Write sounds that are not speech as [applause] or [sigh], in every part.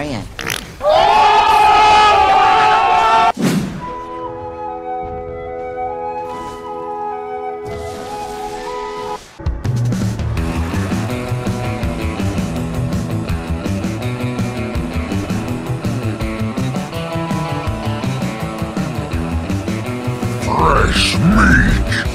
Mandalorian. Fresh meat!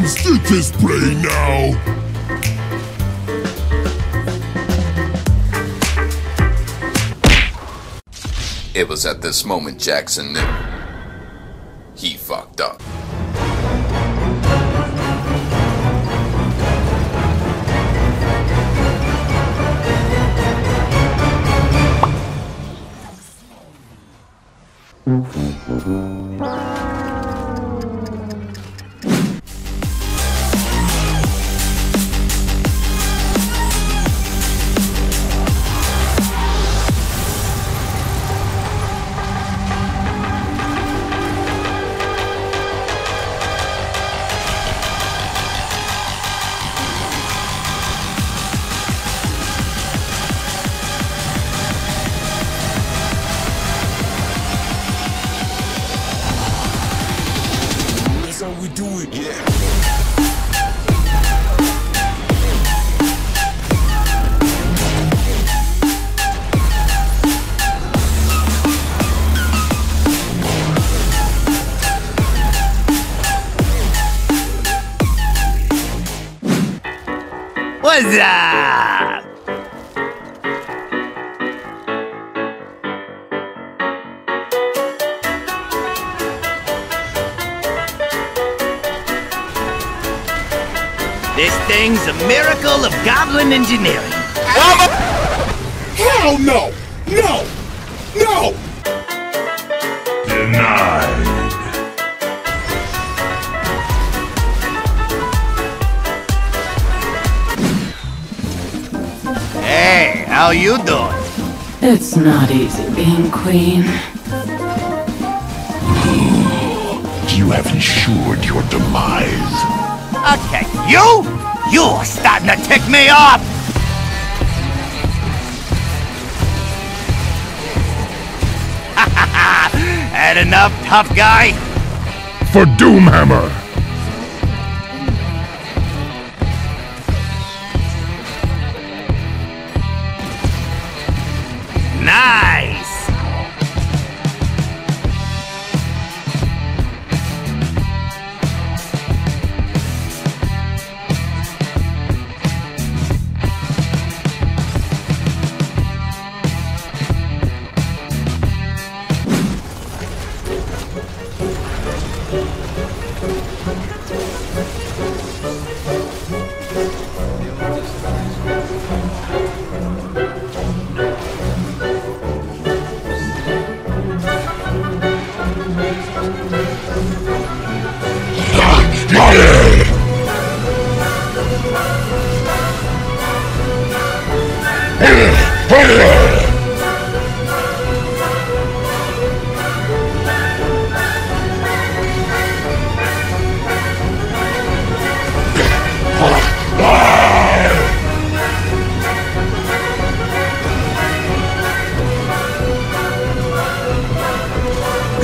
Can Stitches play now? It was at this moment Jackson knew. He fucked up. [laughs] What's up? This thing's a miracle of goblin engineering. Hell no! No! No! Denied. Hey, how you doing? It's not easy being queen. You have ensured your demise. Okay, you? You're starting to tick me off! [laughs] Had enough, tough guy? For Doomhammer! Nice! Got it!